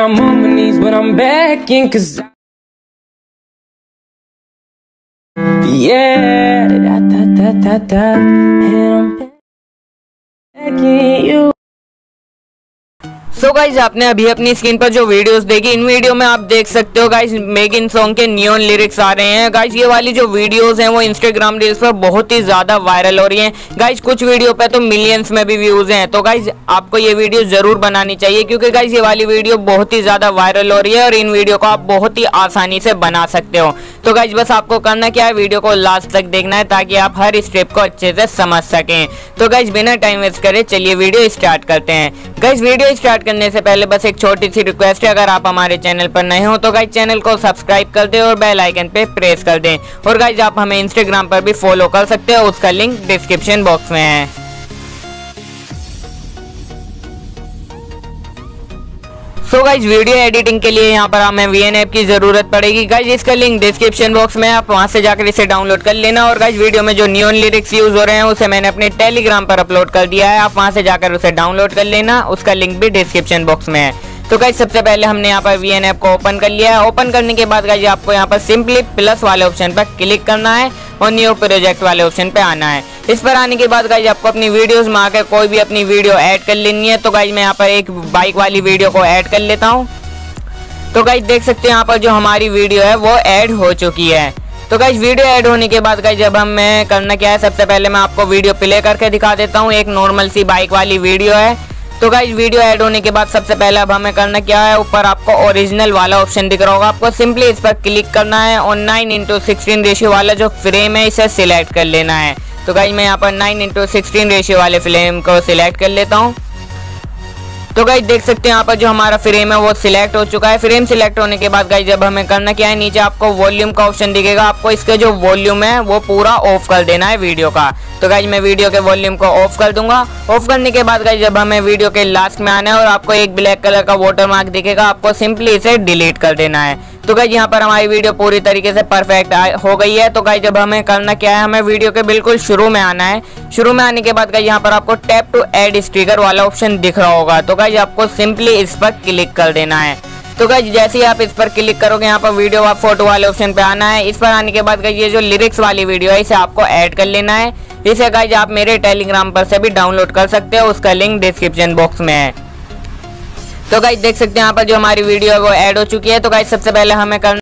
I'm on my knees when I'm begging, cause I- yeah, da da da da da, and I'm so so guys आपने अभी अपनी screen पर जो videos देखी, इन video में आप देख सकते हो गाइज़ मेक मेगिन सॉन्ग के नियोन लिरिक्स आ रहे हैं। गाइज़ ये वाली जो वीडियोस हैं, वो इंस्टाग्राम रील्स पर बहुत ही ज़्यादा वायरल हो रही हैं। गाइज़ कुछ वीडियो पे तो मिलियंस में भी व्यूज़ हैं। तो गाइज़ आपको ये वीडियो ज़रूर बनानी चाहिए, क्योंकि गाइज़ ये वाली वीडियो बहुत ही ज़्यादा वायरल हो रही है और इन वीडियो को आप बहुत ही आसानी से बना सकते हो। तो गाइज़ बस आपको करना क्या है वीडियो को लास्ट तक देखना है, ताकि आप हर स्टेप को अच्छे से समझ सकें। तो गाइज़ बिना टाइम वेस्ट करे, चलिए वीडियो स्टार्ट करते हैं। गाइज़ वीडियो स्टार्ट करने से पहले बस एक छोटी सी रिक्वेस्ट है, अगर आप हमारे चैनल पर नए हो तो गाइज़ चैनल को सब्सक्राइब कर दें और बेल आइकन पे प्रेस कर दें। और गाइज़ आप हमें इंस्टाग्राम पर भी फॉलो कर सकते हो, उसका लिंक डिस्क्रिप्शन बॉक्स में है। सो गाइज़ वीडियो एडिटिंग के लिए यहाँ पर हमें वीएन ऐप की ज़रूरत पड़ेगी। गाइज़ इसका लिंक डिस्क्रिप्शन बॉक्स में आप वहाँ से जाकर इसे डाउनलोड कर लेना। और गाइज़ वीडियो में जो न्यून लिरिक्स यूज़ हो रहे हैं, उसे मैंने अपने टेलीग्राम पर अपलोड कर दिया है। आप वहाँ से जाकर उसे डाउनलोड कर लेना। उसका लिंक भी डिस्क्रिप्शन बॉक्स में है। तो गाइज़ सबसे पहले हमने यहाँ पर वी एन ऐप को ओपन कर लिया है। ओपन करने के बाद गाइज़ आपको यहाँ पर सिंपली प्लस वाले ऑप्शन पर क्लिक करना है। और न्यू प्रोजेक्ट वाले ऑप्शन पे आना है। इस पर आने के बाद गाइज़ आपको अपनी वीडियोस में आकर कोई भी अपनी वीडियो ऐड कर लेनी है तो गाइज़ मैं यहाँ पर एक बाइक वाली वीडियो को ऐड कर लेता हूँ। तो गाइज़ देख सकते हैं यहाँ पर जो हमारी वीडियो है, वो ऐड हो चुकी है। तो गाइज़ वीडियो ऐड होने के बाद गाइज़ जब हम करना क्या है, सबसे पहले मैं आपको वीडियो प्ले करके दिखा देता हूँ। एक नॉर्मल सी बाइक वाली वीडियो है। तो गाइज़ वीडियो ऐड होने के बाद सबसे पहले अब हमें करना क्या है, ऊपर आपको ओरिजिनल वाला ऑप्शन दिख रहा होगा। आपको सिंपली इस पर क्लिक करना है और नाइन इंटू सिक्सटीन रेशियो वाला जो फ्रेम है, इसे सिलेक्ट कर लेना है। तो गाइज़ मैं यहाँ पर नाइन इंटू सिक्सटीन रेशियो वाले फ्रेम को सिलेक्ट कर लेता हूँ। तो गाइज़ देख सकते हैं यहाँ पर जो हमारा फ्रेम है, वो सिलेक्ट हो चुका है। फ्रेम सिलेक्ट होने के बाद गाइज़ जब हमें करना क्या है, नीचे आपको वॉल्यूम का ऑप्शन दिखेगा। आपको इसके जो वॉल्यूम है, वो पूरा ऑफ़ कर देना है वीडियो का। तो गाइज़ मैं वीडियो के वॉल्यूम को ऑफ़ कर दूँगा। ऑफ़ करने के बाद गाइज़ जब हमें वीडियो के लास्ट में आना है और आपको एक ब्लैक कलर का वोटर मार्क दिखेगा, आपको सिंपली इसे डिलीट कर देना है। तो गाइज़ यहाँ पर हमारी वीडियो पूरी तरीके से परफेक्ट हो गई है। तो गाइज़ जब हमें करना क्या है, हमें वीडियो के बिल्कुल शुरू में आना है। शुरू में आने के बाद गाइज़ यहाँ पर आपको टैप टू एड स्टिकर वाला ऑप्शन दिख रहा होगा। तो गाइज़ आपको सिंपली इस पर क्लिक कर देना है। तो गाइज़ जैसे ही आप इस पर क्लिक करोगे, यहाँ पर वीडियो आप फ़ोटो वाले ऑप्शन पे आना है। इस पर आने के बाद गाइज़ ये जो लिरिक्स वाली वीडियो है, इसे आपको ऐड कर लेना है। इसे गाइज़ आप मेरे टेलीग्राम पर से भी डाउनलोड कर सकते हो, उसका लिंक डिस्क्रिप्शन बॉक्स में है। तो गाइज़ देख सकते हैं यहाँ पर जो हमारी वीडियो है, वो ऐड हो चुकी है। तो गाइज़ सबसे पहले हमें करना